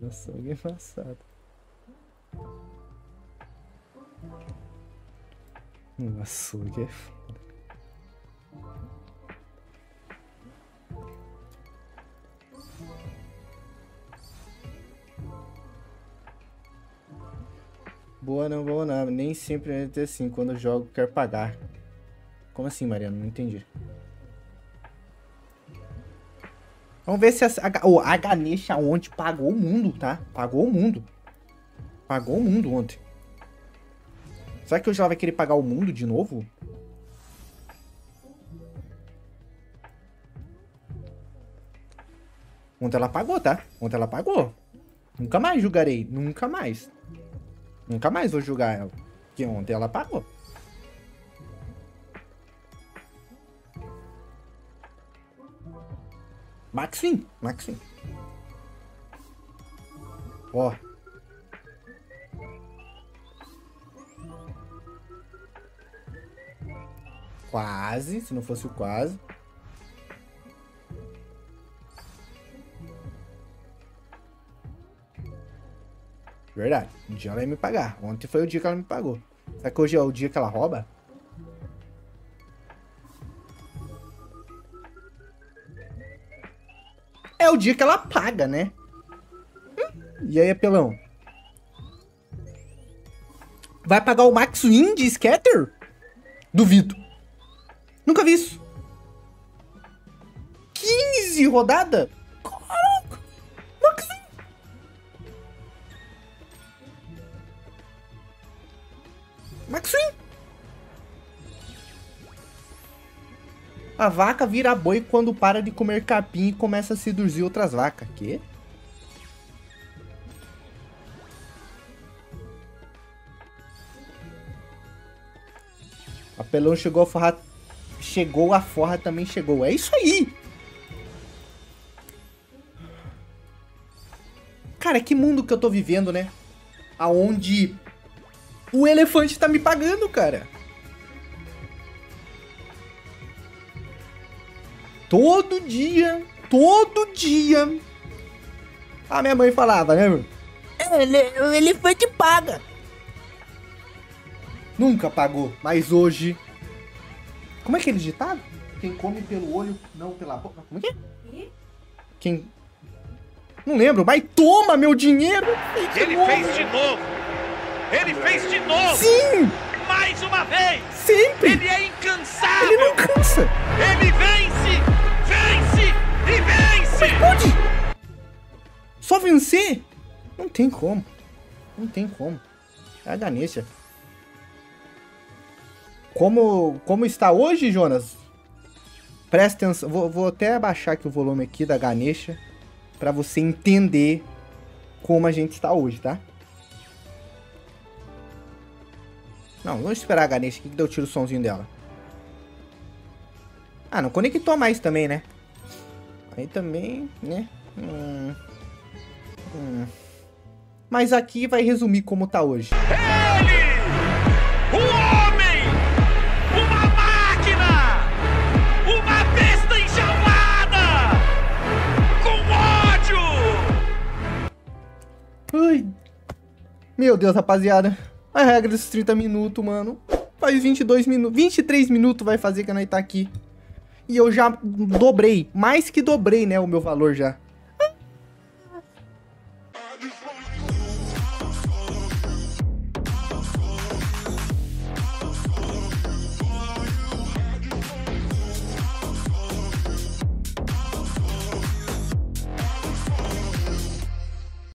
Nossa, alguém passado. Um açougue é foda. Boa não, boa não. Nem sempre é assim. Quando eu jogo, quero pagar. Como assim, Mariano? Não entendi. Vamos ver se a, oh, a Ganesha ontem pagou o mundo, tá? Pagou o mundo. Pagou o mundo ontem. Será que hoje ela vai querer pagar o mundo de novo? Ontem ela pagou, tá? Ontem ela pagou. Nunca mais julgarei. Nunca mais. Nunca mais vou julgar ela. Porque ontem ela pagou. Maxim, Maxim. Ó. Quase, se não fosse o quase. Verdade. Um dia ela ia me pagar. Ontem foi o dia que ela me pagou. Será que hoje é o dia que ela rouba? É o dia que ela paga, né? E aí, apelão? Vai pagar o Max Win de Scatter? Duvido. Nunca vi isso. 15 rodada? Caraca. Max Win. Max Win. A vaca vira boi quando para de comer capim e começa a seduzir outras vacas. Quê? Apelão chegou a forrar. Chegou a forra também chegou. É isso aí! Cara, que mundo que eu tô vivendo, né? Aonde o elefante tá me pagando, cara. Todo dia, todo dia. A minha mãe falava, né, meu? Ele, o elefante paga. Nunca pagou, mas hoje. Como é aquele ditado? Quem come pelo olho, não pela boca. Como é que é? Quem. Não lembro, mas toma meu dinheiro! Ele fez de novo! Ele fez de novo! Sim! Mais uma vez! Sempre! Ele é incansável! Ele não cansa! Ele! Vence! E! Pode! Só vencer? Não tem como. Não tem como. É a Ganesha. Como, como está hoje, Jonas? Presta atenção. Vou, vou até abaixar aqui o volume aqui da Ganesha. Pra você entender como a gente está hoje, tá? Não, vamos esperar a Ganesha aqui que deu tiro o somzinho dela. Ah, não conectou mais também, né? Aí também, né? Hum. Hum. Mas aqui vai resumir como tá hoje. Ele! O homem! Uma máquina! Uma besta enjaulada! Com ódio! Ai. Meu Deus, rapaziada. A regra dos 30 minutos, mano. Faz 22 minutos. 23 minutos vai fazer que nós tá aqui. E eu já dobrei. Mais que dobrei, né? O meu valor já.